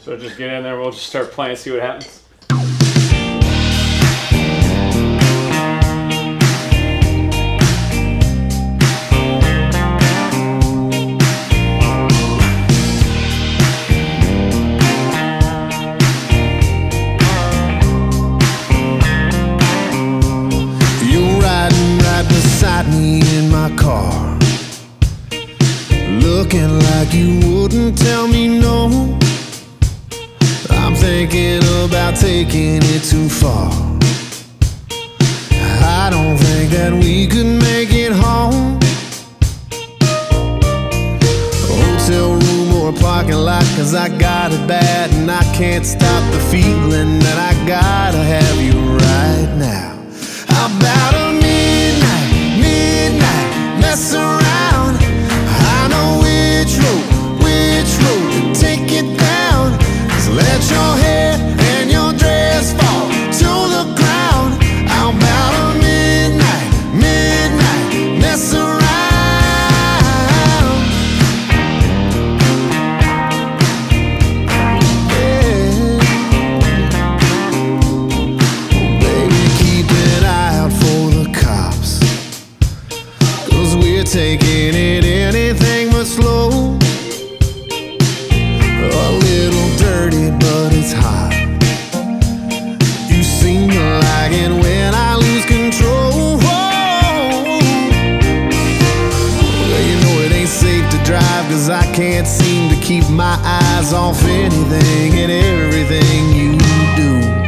So just get in there, we'll just start playing, see what happens. Looking like you wouldn't tell me no. I'm thinking about taking it too far. I don't think that we could make it home. Hotel room or parking lot, cause I got it bad and I can't stop the feeling that I gotta have you right now. How about taking it anything but slow. A little dirty, but it's hot. You seem to like it when I lose control. Well, you know it ain't safe to drive, cause I can't seem to keep my eyes off anything and everything you do.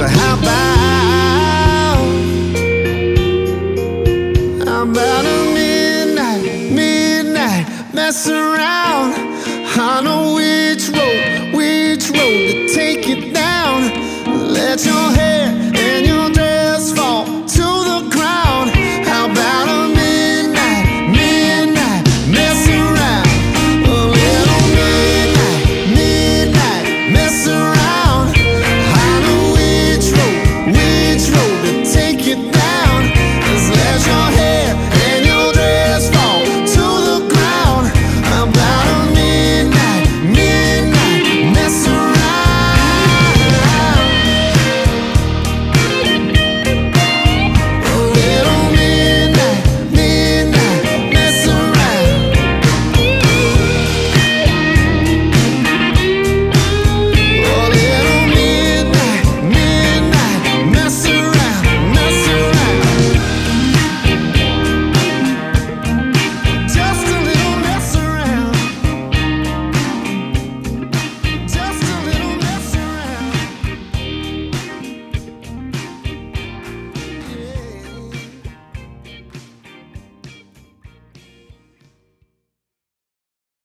So how about how about a midnight, midnight mess around? I know which road, which road to take it down. Let your hair